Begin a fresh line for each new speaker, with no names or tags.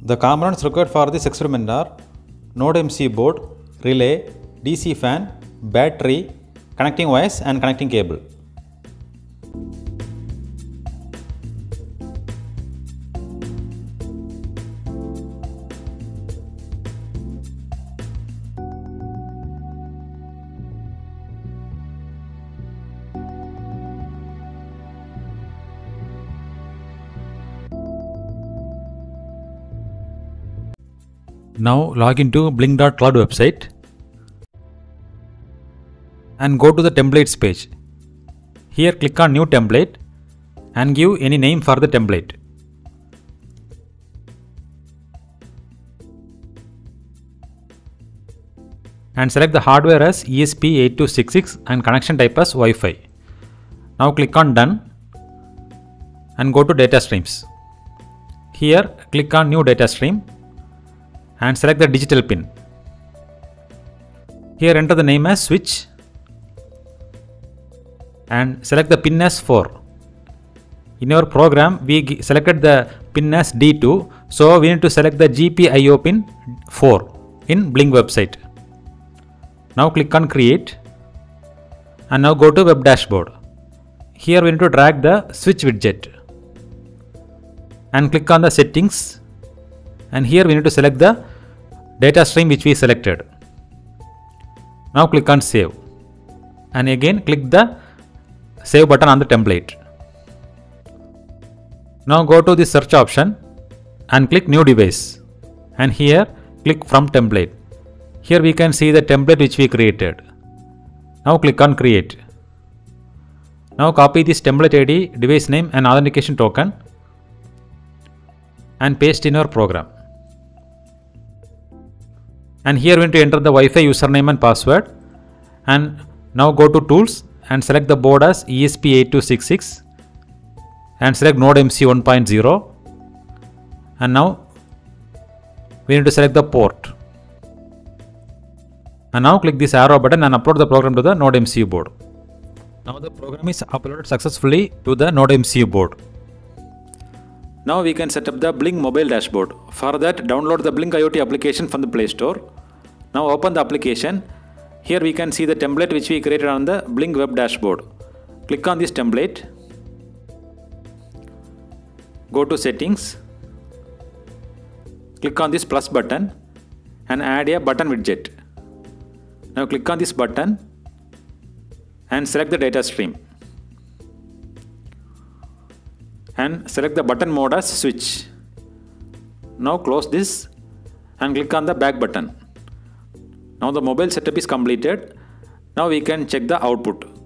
The components required for this experiment are Node MC board, relay, DC fan, battery, connecting wires and connecting cable. Now log into blynk.cloud website and go to the templates page. Here click on new template and give any name for the template. And select the hardware as ESP8266 and connection type as Wi-Fi. Now click on done and go to data streams. Here click on new data stream and select the digital pin. Here enter the name as switch and select the pin as 4. In our program we selected the pin as D2 so we need to select the GPIO pin 4 in Blynk website. Now click on create and now go to web dashboard. Here we need to drag the switch widget and click on the settings and here we need to select the data stream which we selected. Now click on save and again click the save button on the template. Now go to the search option and click new device and here click from template. Here we can see the template which we created. Now click on create. Now copy this template ID, device name and authentication token and paste in your program. And here we need to enter the Wi-Fi username and password. And now go to tools and select the board as ESP8266 and select Node MC 1.0. And now we need to select the port. And now click this arrow button and upload the program to the Node MCU board. Now the program is uploaded successfully to the Node MCU board. Now we can set up the Blynk mobile dashboard. For that, download the Blynk IoT application from the Play Store. Now open the application. Here we can see the template which we created on the Blynk web dashboard. Click on this template. Go to settings. Click on this plus button and add a button widget. Now click on this button and select the data stream. And select the button mode as switch. Now close this and click on the back button. Now the mobile setup is completed. Now we can check the output.